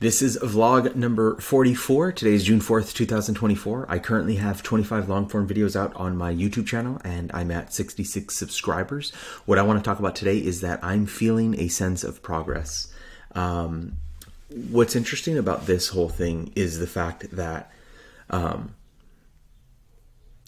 This is vlog number 44. Today is June 4th, 2024. I currently have 25 long form videos out on my YouTube channel and I'm at 66 subscribers. What I want to talk about today is that I'm feeling a sense of progress. Um, what's interesting about this whole thing is the fact that um,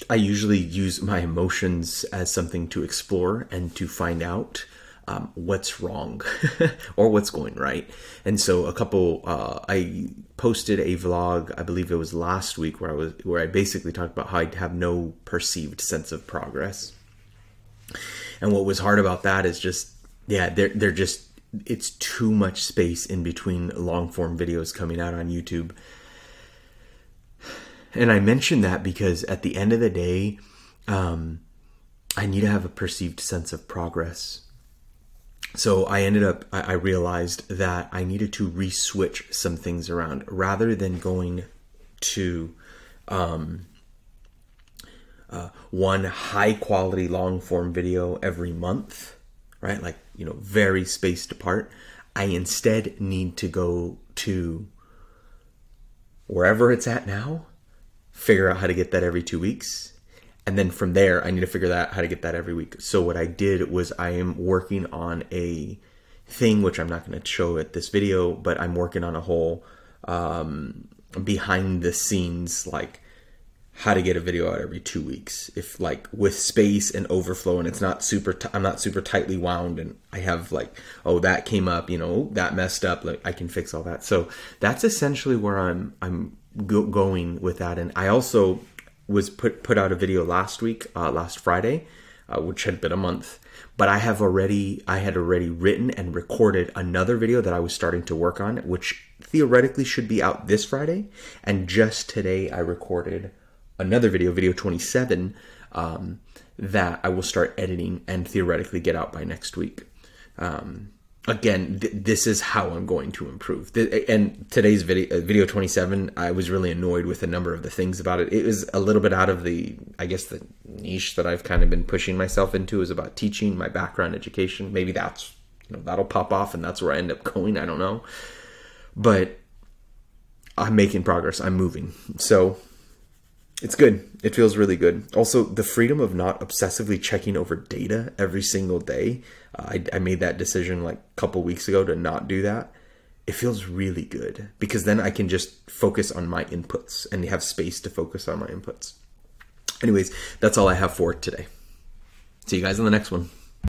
I usually use my emotions as something to explore and to find out um, what's wrong or what's going right. And so a couple, uh, I posted a vlog, I believe it was last week, where I was where I basically talked about how I have no perceived sense of progress. And what was hard about that is just, yeah, they're they're just it's too much space in between long form videos coming out on YouTube. And I mention that because at the end of the day, um, I need to have a perceived sense of progress so I ended up, I realized that I needed to re-switch some things around rather than going to um, uh, one high quality long form video every month, right? Like, you know, very spaced apart. I instead need to go to wherever it's at now, figure out how to get that every two weeks, and then from there i need to figure out how to get that every week. So what i did was i am working on a thing which i'm not going to show at this video but i'm working on a whole um, behind the scenes like how to get a video out every two weeks. If like with space and overflow and it's not super i'm not super tightly wound and i have like oh that came up you know that messed up like i can fix all that. So that's essentially where i'm i'm go- going with that. And i also was put put out a video last week, uh, last Friday, uh, which had been a month. But I have already I had already written and recorded another video that I was starting to work on, which theoretically should be out this Friday. And just today I recorded another video, video 27, um, that I will start editing and theoretically get out by next week. Um, again, th- this is how I'm going to improve. Th- and today's video, uh, video 27, I was really annoyed with a number of the things about it. It was a little bit out of the, I guess, the niche that I've kind of been pushing myself into is about teaching, my background education. Maybe that's, you know, that'll pop off and that's where I end up going. I don't know. But I'm making progress. I'm moving. So it's good. It feels really good. Also, the freedom of not obsessively checking over data every single day. I, I made that decision like a couple weeks ago to not do that. It feels really good because then I can just focus on my inputs and have space to focus on my inputs. Anyways, that's all I have for today. See you guys in the next one.